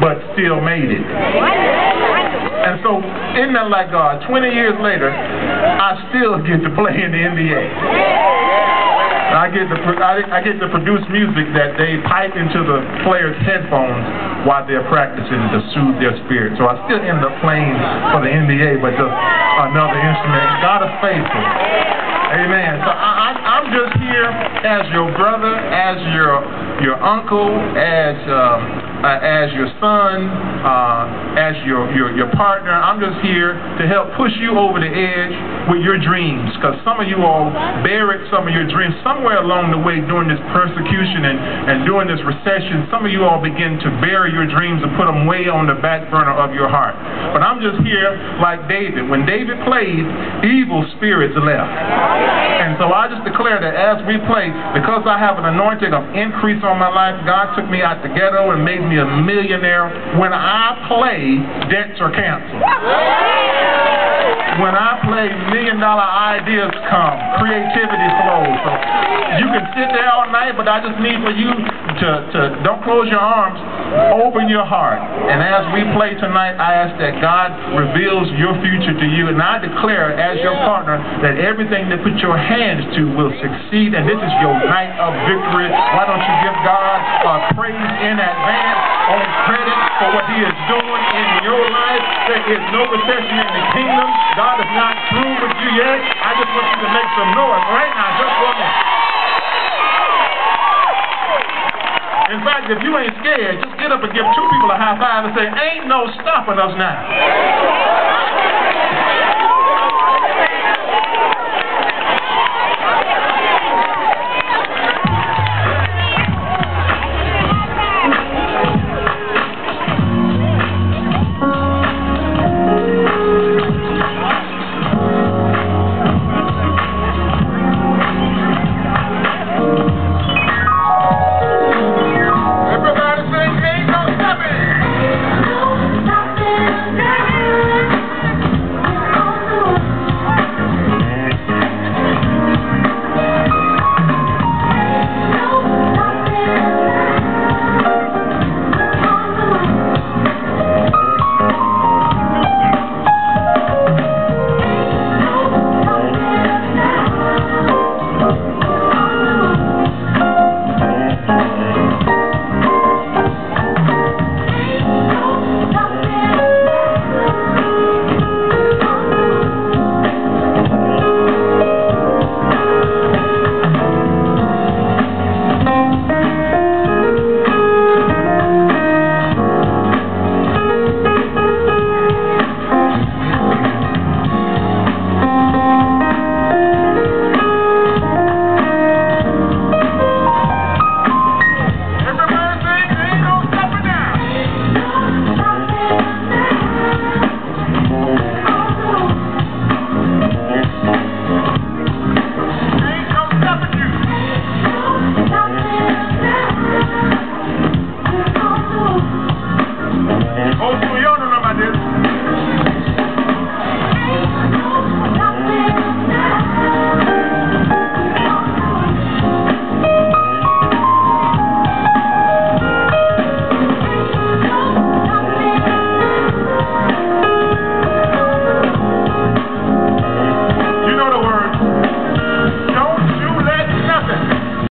but still made it. And so, isn't that like God? 20 years later, I still get to play in the NBA. I get to I, get to produce music that they pipe into the players' headphones while they're practicing to soothe their spirit. So I still end up playing for the NBA, but just another instrument. God is faithful. Amen. So I, am just here as your brother, as your your uncle, as um, uh, as your son, uh, as your, your, your partner. I'm just here to help push you over the edge with your dreams because some of you all buried some of your dreams somewhere along the way during this persecution and, and during this recession. Some of you all begin to bury your dreams and put them way on the back burner of your heart. But I'm just here like David. When David played, evil spirits left. And so I just declare that as we play, because I have an anointing of increase on my life, God took me out the ghetto and made me a millionaire. When I play, debts are canceled. When I play, million dollar ideas come, creativity flows. So you can sit there all night, but I just need for you to, to don't close your arms, open your heart. And as we play tonight, I ask that God reveals your future to you. And I declare as your partner that everything that put your hands to will succeed. And this is your night of victory. Why don't you give God a praise in advance on credit for what he is doing? There is no recession in the kingdom. God is not through with you yet. I just want you to make some noise right now, just for me. In fact, if you ain't scared, just get up and give two people a high five and say, ain't no stopping us now.